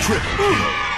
trip.